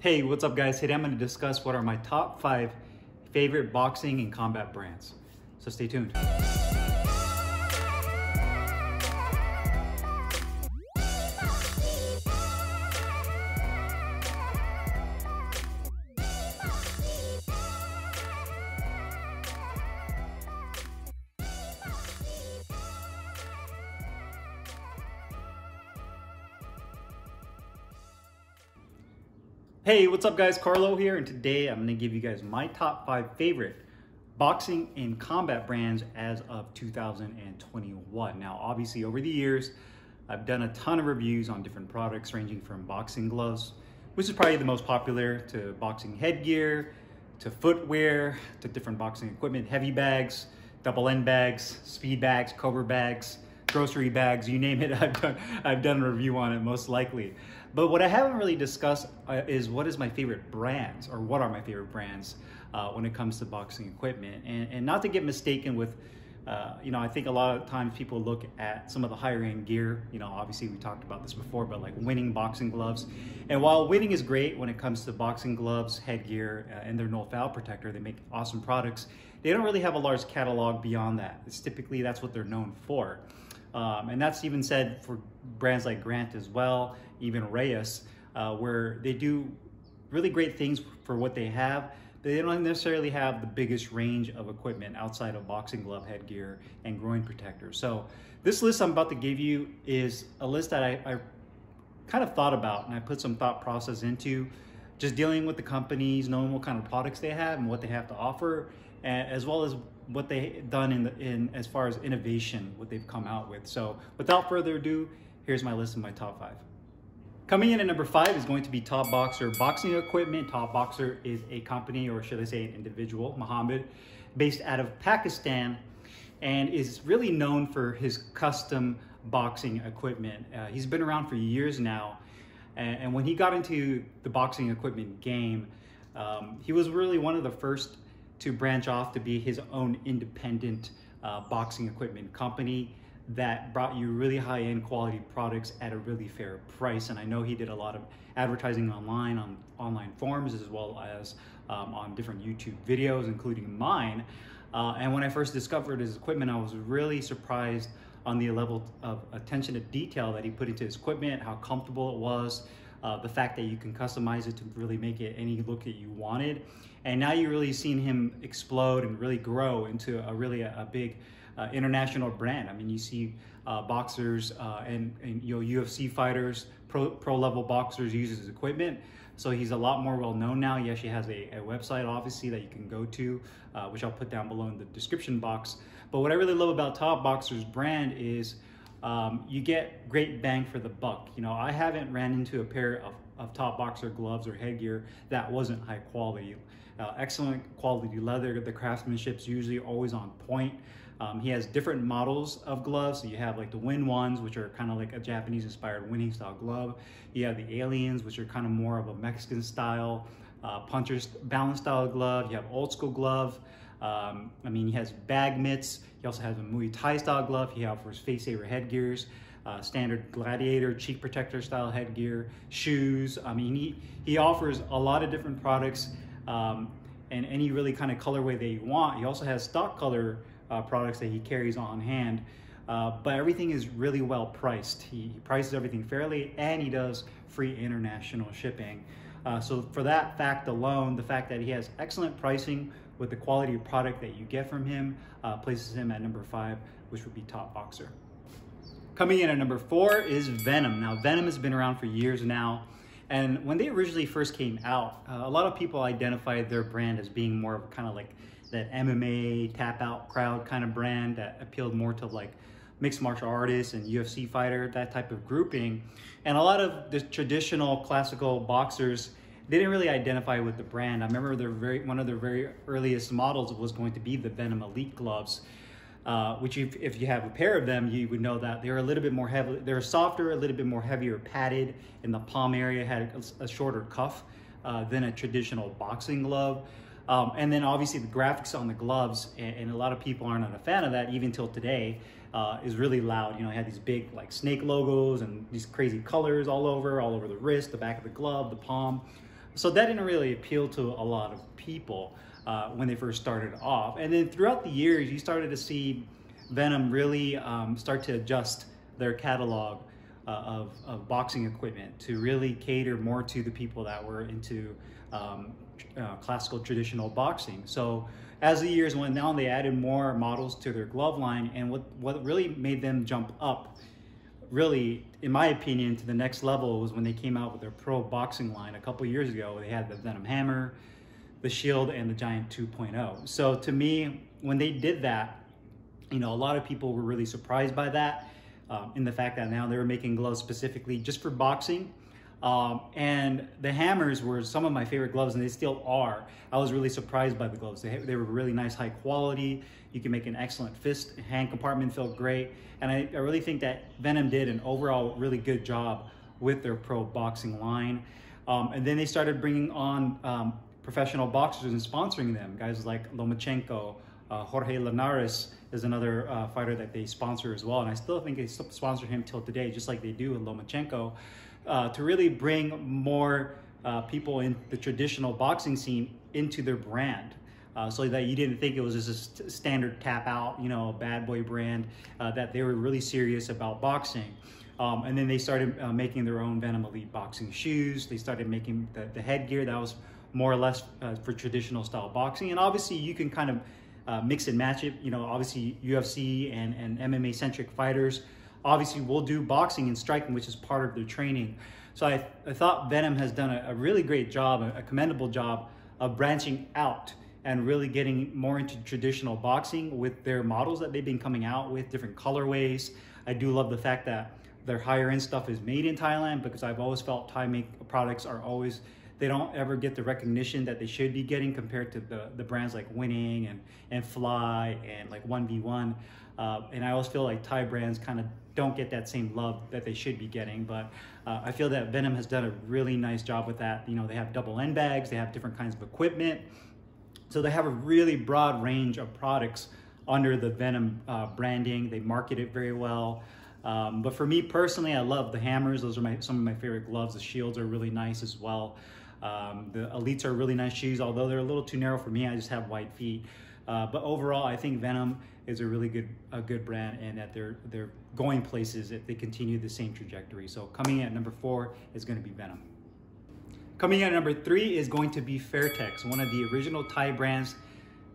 Hey, what's up guys? Today I'm going to discuss what are my top five favorite boxing and combat brands. So stay tuned. Hey, what's up guys? Carlo here, and today I'm gonna give you guys my top five favorite boxing and combat brands as of 2021. Now, obviously over the years, I've done a ton of reviews on different products ranging from boxing gloves, which is probably the most popular, to boxing headgear, to footwear, to different boxing equipment, heavy bags, double end bags, speed bags, Cobra bags, grocery bags, you name it, I've done, I've done a review on it most likely. But what I haven't really discussed uh, is what is my favorite brands or what are my favorite brands uh, when it comes to boxing equipment. And, and not to get mistaken with, uh, you know, I think a lot of times people look at some of the higher end gear. You know, obviously we talked about this before, but like winning boxing gloves. And while winning is great when it comes to boxing gloves, headgear, uh, and their no foul protector, they make awesome products. They don't really have a large catalog beyond that. It's typically that's what they're known for. Um, and that's even said for brands like Grant as well, even Reyes, uh, where they do really great things for what they have, but they don't necessarily have the biggest range of equipment outside of boxing glove headgear and groin protectors. So this list I'm about to give you is a list that I, I kind of thought about and I put some thought process into just dealing with the companies, knowing what kind of products they have and what they have to offer, as well as what they've done in, the, in as far as innovation, what they've come out with. So without further ado, here's my list of my top five. Coming in at number five is going to be Top Boxer Boxing Equipment. Top Boxer is a company, or should I say an individual, Muhammad, based out of Pakistan, and is really known for his custom boxing equipment. Uh, he's been around for years now, and, and, when he got into the boxing equipment game, um, he was really one of the first to branch off to be his own independent uh, boxing equipment company that brought you really high end quality products at a really fair price. And I know he did a lot of advertising online on online forums as well as um, on different YouTube videos, including mine. Uh, and when I first discovered his equipment, I was really surprised on the level of attention to detail that he put into his equipment, how comfortable it was, uh, the fact that you can customize it to really make it any look that you wanted. And now you're really seeing him explode and really grow into a really a, a big uh, international brand. I mean, you see uh, boxers uh, and, and, you know UFC fighters, pro, pro level boxers use his equipment. So he's a lot more well known now. He actually has a, a website, obviously, that you can go to, uh, which I'll put down below in the description box. But what I really love about Top Boxer's brand is um, you get great bang for the buck. You know, I haven't ran into a pair of, of top boxer gloves or headgear that wasn't high quality. Uh, excellent quality leather, the craftsmanship's usually always on point. Um, he has different models of gloves. So you have like the Win ones, which are kind of like a Japanese inspired winning style glove. You have the Aliens, which are kind of more of a Mexican style, uh, puncher's balance style glove. You have old school glove. Um, I mean, he has bag mitts. He also has a Muay Thai style glove. He offers face saver headgears, uh, standard gladiator, cheek protector style headgear, shoes. I mean, he, he offers a lot of different products um, and any really kind of colorway that you want. He also has stock color uh, products that he carries on hand. Uh, but everything is really well priced. He, he, prices everything fairly and he does free international shipping. Uh, so for that fact alone, the fact that he has excellent pricing with the quality of product that you get from him uh, places him at number five, which would be top boxer. Coming in at number four is Venum. Now, Venum has been around for years now. And when they originally first came out, uh, a lot of people identified their brand as being more of kind of like that MMA tap out crowd kind of brand that appealed more to like mixed martial artists and UFC fighter, that type of grouping. And a lot of the traditional classical boxers they didn't really identify with the brand. I remember their very one of their very earliest models was going to be the Venum Elite gloves, uh, which if, if you have a pair of them, you would know that they're a little bit more heavy. They're softer, a little bit more heavier, padded in the palm area, had a, a shorter cuff uh, than a traditional boxing glove. Um, and then obviously the graphics on the gloves, and, and, a lot of people aren't a fan of that even till today, uh, is really loud. You know, it had these big like snake logos and these crazy colors all over, all over the wrist, the back of the glove, the palm. So that didn't really appeal to a lot of people uh, when they first started off. And then throughout the years, you started to see Venum really um, start to adjust their catalog uh, of, of boxing equipment to really cater more to the people that were into um, uh, classical traditional boxing. So as the years went on, they added more models to their glove line. And what, what really made them jump up, really, in my opinion, to the next level was when they came out with their pro boxing line a couple years ago. They had the Venum Hammer, the Shield, and the Giant 2.0. So to me, when they did that, you know, a lot of people were really surprised by that um, in the fact that now they were making gloves specifically just for boxing. Um, and the hammers were some of my favorite gloves, and they still are. I was really surprised by the gloves. They, they were really nice, high quality. You can make an excellent fist. Hand compartment felt great. And I, I really think that Venum did an overall really good job with their pro boxing line. Um, and then they started bringing on um, professional boxers and sponsoring them. Guys like Lomachenko, uh, Jorge Linares is another uh, fighter that they sponsor as well. And I still think they sponsor him till today, just like they do with Lomachenko uh, to really bring more uh, people in the traditional boxing scene into their brand. Uh, so that you didn't think it was just a standard tap out, you know, bad boy brand, uh, that they were really serious about boxing. Um, and then they started uh, making their own Venum Elite boxing shoes. They started making the, the headgear that was more or less uh, for traditional style boxing. And obviously you can kind of uh, mix and match it. You know, obviously UFC and, and MMA centric fighters obviously will do boxing and striking, which is part of their training. So I, I thought Venum has done a, a really great job, a, a commendable job of branching out and really getting more into traditional boxing with their models that they've been coming out with, different colorways. I do love the fact that their higher end stuff is made in Thailand because I've always felt Thai make products are always they don't ever get the recognition that they should be getting compared to the, the brands like Winning and, and Fly and like 1v1. Uh, and I always feel like Thai brands kind of don't get that same love that they should be getting. But uh, I feel that Venum has done a really nice job with that. You know, they have double end bags, they have different kinds of equipment. So they have a really broad range of products under the Venum uh, branding. They market it very well. Um, but for me personally, I love the hammers. Those are my, some of my favorite gloves. The shields are really nice as well. Um, the Elites are really nice shoes, although they're a little too narrow for me. I just have wide feet. Uh, but overall, I think Venum is a really good a good brand, and that they're they're going places if they continue the same trajectory. So coming in at number four is going to be Venum. Coming in at number three is going to be Fairtex, one of the original Thai brands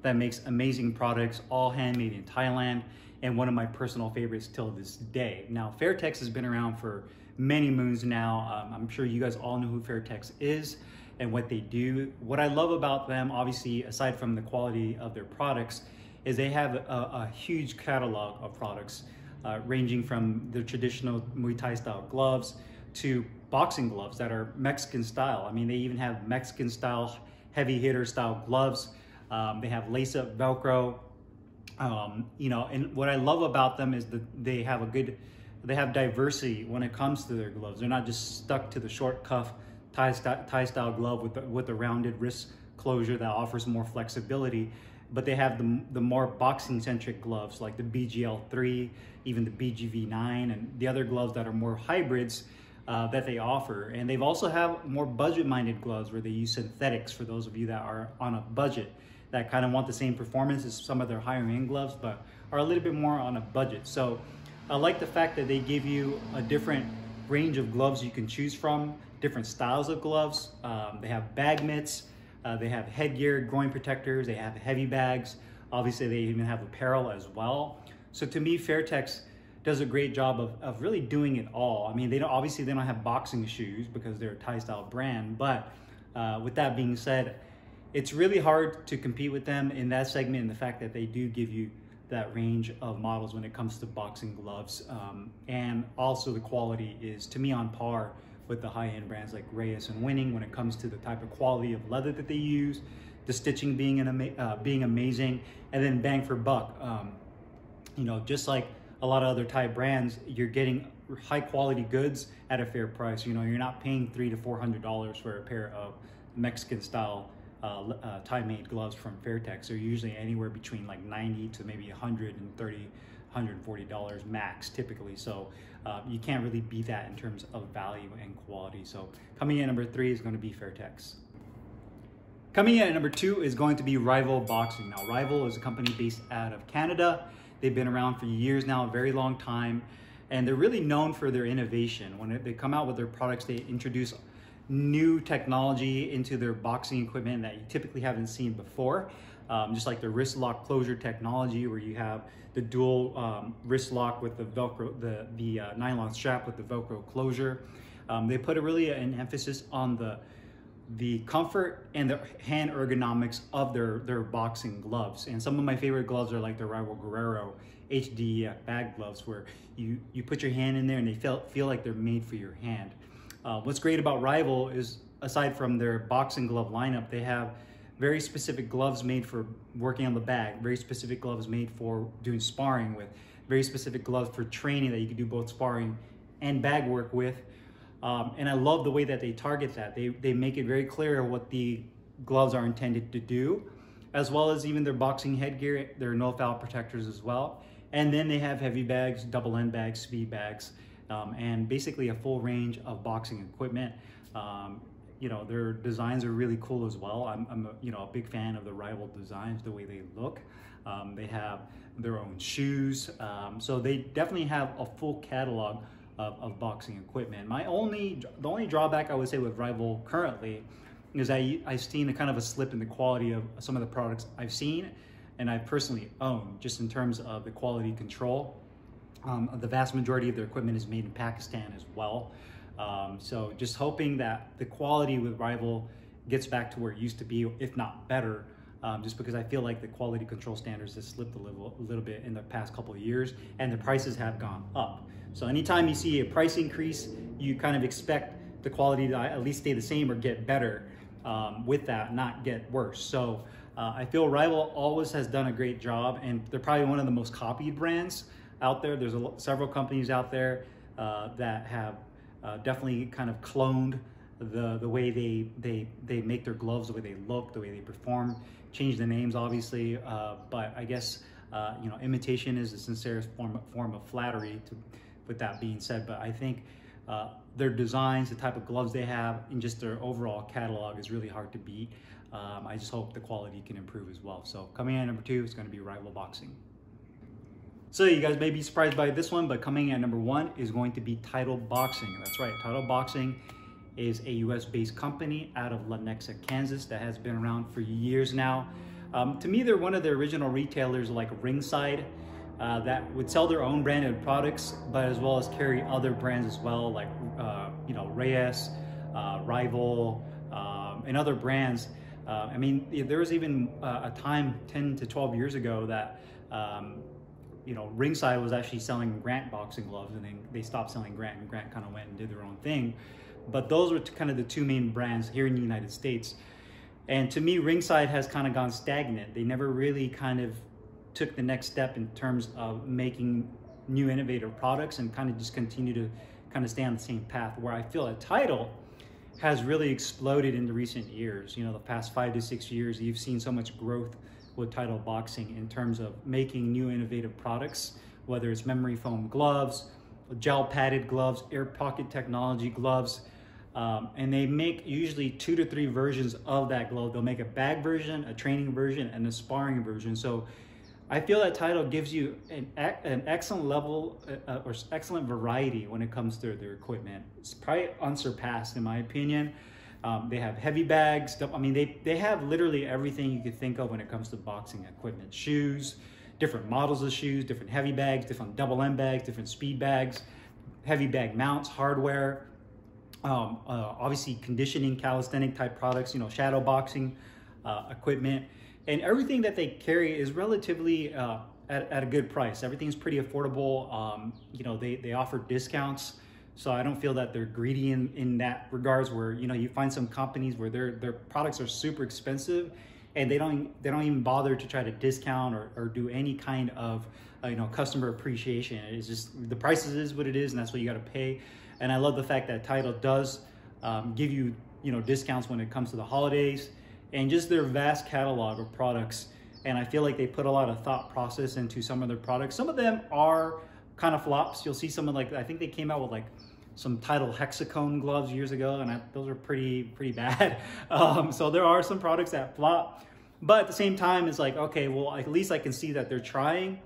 that makes amazing products, all handmade in Thailand, and one of my personal favorites till this day. Now, Fairtex has been around for many moons now. Um, I'm sure you guys all know who Fairtex is and what they do. What I love about them, obviously, aside from the quality of their products, is they have a, a huge catalog of products, uh, ranging from the traditional Muay Thai style gloves to boxing gloves that are Mexican style. I mean, they even have Mexican style heavy hitter style gloves. Um, they have lace up Velcro. Um, you know, and what I love about them is that they have a good, they have diversity when it comes to their gloves. They're not just stuck to the short cuff Thai, Thai style glove with the, with the rounded wrist closure that offers more flexibility. But they have the, the more boxing centric gloves like the BGL3, even the BGV9, and the other gloves that are more hybrids uh, that they offer. And they've also have more budget minded gloves where they use synthetics for those of you that are on a budget that kind of want the same performance as some of their higher end gloves, but are a little bit more on a budget. So I like the fact that they give you a different range of gloves you can choose from different styles of gloves. Um, they have bag mitts, uh, they have headgear, groin protectors, they have heavy bags. Obviously, they even have apparel as well. So to me, Fairtex does a great job of, of really doing it all. I mean, they don't obviously they don't have boxing shoes because they're a Thai style brand. But uh, with that being said, it's really hard to compete with them in that segment. And the fact that they do give you that range of models when it comes to boxing gloves, um, and also the quality is to me on par with the high-end brands like Reyes and Winning when it comes to the type of quality of leather that they use, the stitching being an ama uh, being amazing, and then bang for buck. Um, you know, just like a lot of other Thai brands, you're getting high quality goods at a fair price. You know, you're not paying three to four hundred dollars for a pair of Mexican style uh, uh, Thai made gloves from Fairtex. They're usually anywhere between like 90 to maybe 130 $140 max typically. So uh, you can't really beat that in terms of value and quality. So coming in number three is going to be Fairtex. Coming in at number two is going to be Rival Boxing. Now, Rival is a company based out of Canada. They've been around for years now, a very long time, and they're really known for their innovation. When they come out with their products, they introduce new technology into their boxing equipment that you typically haven't seen before. Um, just like the wrist lock closure technology, where you have the dual um, wrist lock with the Velcro, the the uh, nylon strap with the Velcro closure. Um, they put a really an emphasis on the the comfort and the hand ergonomics of their, their boxing gloves. And some of my favorite gloves are like the Rival Guerrero HD bag gloves where you, you put your hand in there and they feel, feel like they're made for your hand. Uh, what's great about Rival is aside from their boxing glove lineup, they have very specific gloves made for working on the bag, very specific gloves made for doing sparring with, very specific gloves for training that you can do both sparring and bag work with. Um, and I love the way that they target that. They, they make it very clear what the gloves are intended to do, as well as even their boxing headgear, their no foul protectors as well. And then they have heavy bags, double end bags, speed bags, um, and basically a full range of boxing equipment. Um, you know, their designs are really cool as well. I'm, I'm a, you know, a big fan of the rival designs, the way they look. Um, they have their own shoes. Um, so they definitely have a full catalog of, of boxing equipment. My only, the only drawback I would say with Rival currently is I, I've seen a kind of a slip in the quality of some of the products I've seen and I personally own, just in terms of the quality control. Um, the vast majority of their equipment is made in Pakistan as well. Um, so just hoping that the quality with Rival gets back to where it used to be, if not better, um, just because I feel like the quality control standards have slipped a little, a little bit in the past couple of years and the prices have gone up. So anytime you see a price increase, you kind of expect the quality to at least stay the same or get better um, with that, not get worse. So uh, I feel Rival always has done a great job and they're probably one of the most copied brands out there. There's a, several companies out there uh, that have uh, definitely kind of cloned the, the way they, they, they make their gloves, the way they look, the way they perform, change the names obviously, uh, but I guess uh, you know, imitation is the sincerest form, form of flattery to, with that being said, but I think uh, their designs, the type of gloves they have, and just their overall catalog is really hard to beat. Um, I just hope the quality can improve as well. So coming in number two is going to be Rival Boxing. So you guys may be surprised by this one, but coming in at number one is going to be Title Boxing. That's right, Title Boxing is a US-based company out of Lenexa, Kansas that has been around for years now. Um, to me, they're one of the original retailers like Ringside uh, that would sell their own branded products, but as well as carry other brands as well, like uh, you know Reyes, uh, Rival, um, and other brands. Uh, I mean, there was even uh, a time 10 to 12 years ago that um, you know Ringside was actually selling Grant boxing gloves, and then they stopped selling Grant, and Grant kind of went and did their own thing. But those were kind of the two main brands here in the United States. And to me, Ringside has kind of gone stagnant. They never really kind of took the next step in terms of making new innovative products and kind of just continue to kind of stay on the same path where I feel a title has really exploded in the recent years. You know, the past five to six years, you've seen so much growth with title boxing in terms of making new innovative products, whether it's memory foam gloves, gel padded gloves, air pocket technology gloves, um, and they make usually two to three versions of that glove. They'll make a bag version, a training version, and a sparring version. So I feel that title gives you an, an excellent level uh, or excellent variety when it comes to their equipment. It's probably unsurpassed in my opinion. Um, they have heavy bags. I mean, they, they have literally everything you could think of when it comes to boxing equipment. Shoes, different models of shoes, different heavy bags, different double end bags, different speed bags, heavy bag mounts, hardware, um, uh, obviously conditioning, calisthenic type products, you know, shadow boxing uh, equipment and everything that they carry is relatively uh, at, at, a good price. Everything's pretty affordable. Um, you know, they, they offer discounts. So I don't feel that they're greedy in, in that regards where, you know, you find some companies where their, their products are super expensive and they don't, they don't even bother to try to discount or, or do any kind of, uh, you know, customer appreciation. It's just, the prices is what it is and that's what you got to pay. And I love the fact that Title does um, give you, you know, discounts when it comes to the holidays and just their vast catalog of products. And I feel like they put a lot of thought process into some of their products. Some of them are kind of flops. You'll see some of like, I think they came out with like some title hexacone gloves years ago, and I, those are pretty pretty bad. Um, so there are some products that flop, but at the same time, it's like okay, well at least I can see that they're trying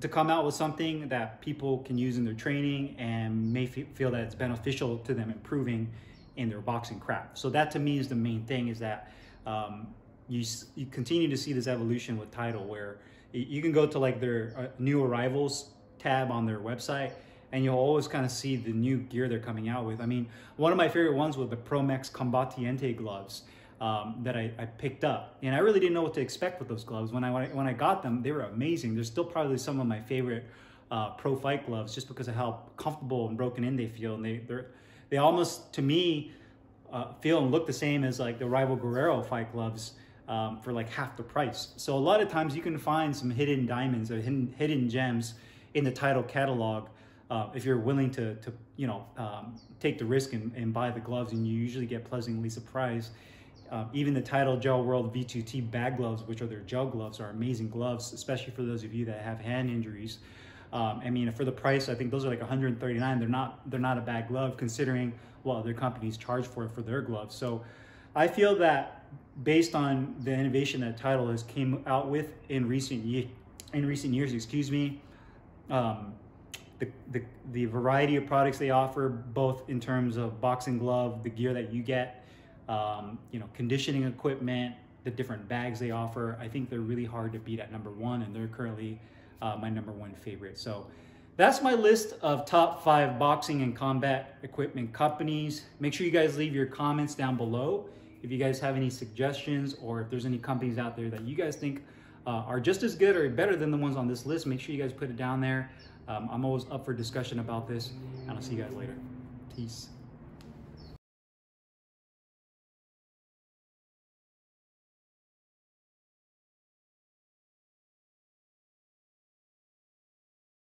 to come out with something that people can use in their training and may feel that it's beneficial to them improving in their boxing craft. So that to me is the main thing is that um, you, you continue to see this evolution with Title where you can go to like their uh, new arrivals tab on their website and you'll always kind of see the new gear they're coming out with. I mean, one of my favorite ones was the Promex Combatiente gloves um, that I, I, picked up, and I really didn't know what to expect with those gloves. When I, when I got them, they were amazing. They're still probably some of my favorite uh, pro fight gloves, just because of how comfortable and broken in they feel, and they they they almost to me uh, feel and look the same as like the rival Guerrero fight gloves. Um, for like half the price. So a lot of times you can find some hidden diamonds or hidden, hidden gems in the title catalog uh, if you're willing to, to you know, um, take the risk and, and, buy the gloves, and you usually get pleasantly surprised. Uh, even the Title Gel World V2T bag gloves, which are their gel gloves, are amazing gloves, especially for those of you that have hand injuries. Um, I mean, for the price, I think those are like 139. They're not they're not a bad glove considering well other companies charge for it for their gloves. So, I feel that based on the innovation that Title has came out with in recent ye- in recent years, excuse me, um, the, the, the variety of products they offer, both in terms of boxing glove, the gear that you get, um, you know, conditioning equipment, the different bags they offer. I think they're really hard to beat at number one, and they're currently uh, my number one favorite. So that's my list of top five boxing and combat equipment companies. Make sure you guys leave your comments down below if you guys have any suggestions or if there's any companies out there that you guys think uh, are just as good or better than the ones on this list. Make sure you guys put it down there. Um, I'm always up for discussion about this, and I'll see you guys later. Peace.